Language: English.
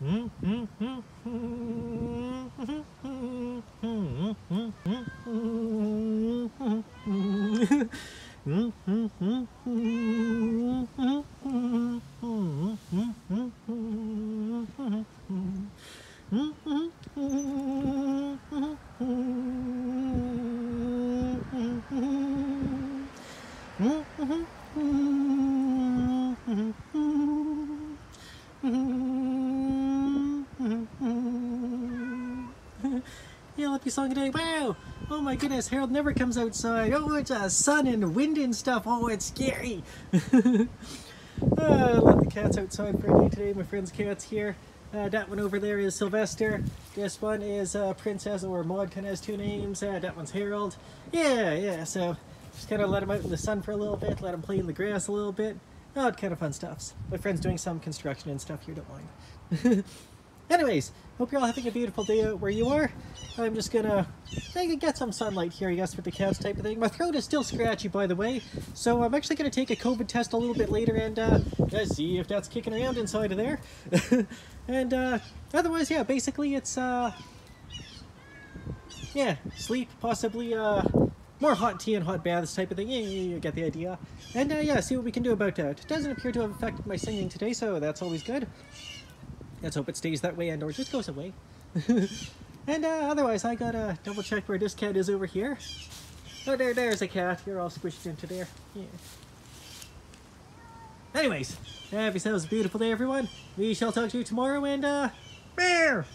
응? Yeah, happy song today. Wow! Oh my goodness, Harold never comes outside. Oh, it's uh, sun and wind and stuff. Oh, it's scary. uh, let the cats outside for a day today. My friend's cat's here. Uh, that one over there is Sylvester. This one is uh, Princess, or Maud kind of has two names. Uh, that one's Harold. Yeah, yeah, so just kind of let him out in the sun for a little bit, let him play in the grass a little bit. Oh, kind of fun stuff. My friend's doing some construction and stuff here, don't mind. Anyways, hope you're all having a beautiful day out where you are. I'm just gonna get some sunlight here, I guess, with the cats type of thing. My throat is still scratchy, by the way, so I'm actually gonna take a COVID test a little bit later and uh, see if that's kicking around inside of there. and uh, otherwise, yeah, basically it's, uh, yeah, sleep, possibly uh, more hot tea and hot baths type of thing. Yeah, yeah, you get the idea. And uh, yeah, see what we can do about that. It doesn't appear to have affected my singing today, so that's always good. Let's hope it stays that way and or just goes away. and uh, otherwise, I gotta double check where this cat is over here. Oh, there, there's a cat. You're all squished into there. Yeah. Anyways, have yourselves a beautiful day, everyone. We shall talk to you tomorrow, and uh, bear.